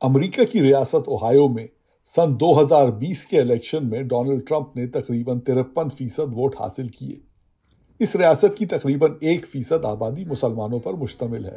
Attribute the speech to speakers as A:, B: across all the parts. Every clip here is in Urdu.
A: امریکہ کی ریاست اوہایو میں سن دو ہزار بیس کے الیکشن میں ڈونلڈ ٹرمپ نے تقریباً ترپن فیصد ووٹ حاصل کیے۔ اس ریاست کی تقریباً ایک فیصد آبادی مسلمانوں پر مشتمل ہے۔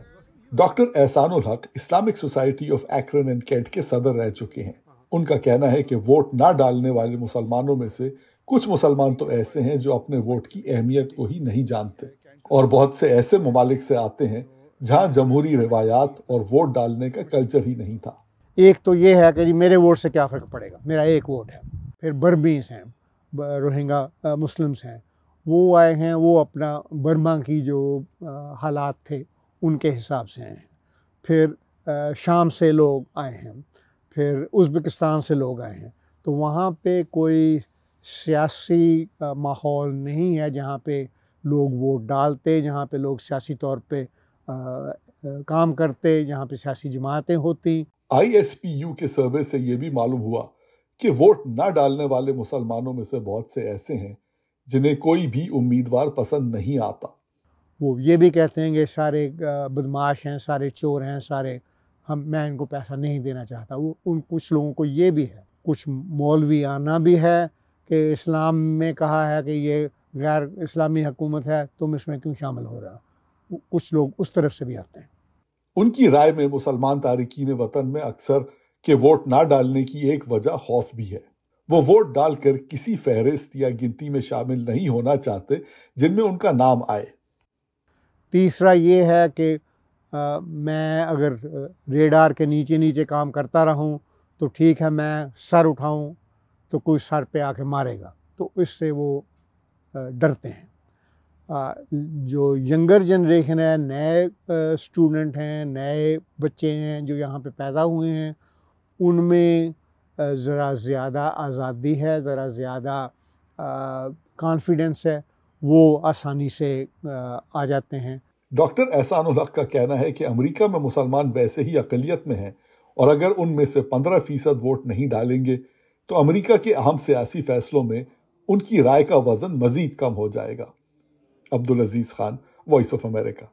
A: Doctor Ehsan ul-Haq Islamic society of Akron and Kent کے صدر رہ چکے ہیں۔ ان کا کہنا ہے کہ ووٹ نہ ڈالنے والے مسلمانوں میں سے کچھ مسلمان تو ایسے ہیں جو اپنے ووٹ کی اہمیت کو ہی نہیں جانتے۔ اور بہت سے ایسے ممالک سے آتے ہیں جہاں جمہوری روایات اور ووٹ ڈالنے کا کلچر ہی نہیں تھا۔
B: ایک تو یہ ہے کہ جی میرے ووٹ سے کیا فرق پڑے گا؟ میرا ایک ووٹ ہے۔ پھر برمیز ہیں روہنگا مسلمس ہیں۔ وہ آئے ہیں، وہ اپنا برما کی جو حالات تھے، ان کے حساب سے آئے ہیں۔ پھر شام سے لوگ آئے ہیں۔ پھر ازبکستان سے لوگ آئے ہیں۔ تو وہاں پہ کوئی سیاسی ماحول نہیں ہے جہاں پہ لوگ ووٹ ڈالتے، جہاں پہ لوگ سیاسی طور پہ کام کرتے، جہاں پہ سیاسی جماعتیں ہوتی
A: آئی ایس پی یو کے سروے سے یہ بھی معلوم ہوا کہ ووٹ نہ ڈالنے والے مسلمانوں میں سے بہت سے ایسے ہیں جنہیں کوئی بھی امیدوار پسند نہیں آتا۔
B: وہ یہ بھی کہتے ہیں کہ سارے بدماش ہیں، سارے چور ہیں، سارے ہم، میں ان کو پیسہ نہیں دینا چاہتا۔ وہ، ان کچھ لوگوں کو یہ بھی ہے، کچھ مولوی آنا بھی ہے کہ اسلام میں کہا ہے کہ یہ غیر اسلامی حکومت ہے، تم اس میں کیوں شامل ہو رہا کچھ لوگ اس طرف سے بھی آتے ہیں۔
A: ان کی رائے میں مسلمان تارکین وطن میں اکثر کہ ووٹ نہ ڈالنے کی ایک وجہ خوف بھی ہے۔ وہ ووٹ ڈال کر کسی فہرست یا گنتی میں شامل نہیں ہونا چاہتے جن میں ان کا نام آئے۔
B: تیسرا یہ ہے کہ میں اگر ریڈار کے نیچے نیچے کام کرتا رہوں تو ٹھیک ہے، میں سر اٹھاؤں تو کوئی سر پہ آ کے مارے گا۔ تو اس سے وہ ڈرتے ہیں۔ جو ینگر جنریشن ہے، نئے اسٹوڈنٹ ہیں، نئے بچے ہیں جو یہاں پہ پیدا ہوئے ہیں، ان میں ذرا زیادہ آزادی ہے، ذرا زیادہ کانفیڈنس ہے، وہ آسانی سے آ جاتے ہیں۔
A: ڈاکٹر احسان الحق کا کہنا ہے کہ امریکہ میں مسلمان ویسے ہی اقلیت میں ہیں اور اگر ان میں سے پندرہ فیصد ووٹ نہیں ڈالیں گے تو امریکہ کے اہم سیاسی فیصلوں میں ان کی رائے کا وزن مزید کم ہو جائے گا۔ Abdulaziz Khan voice of America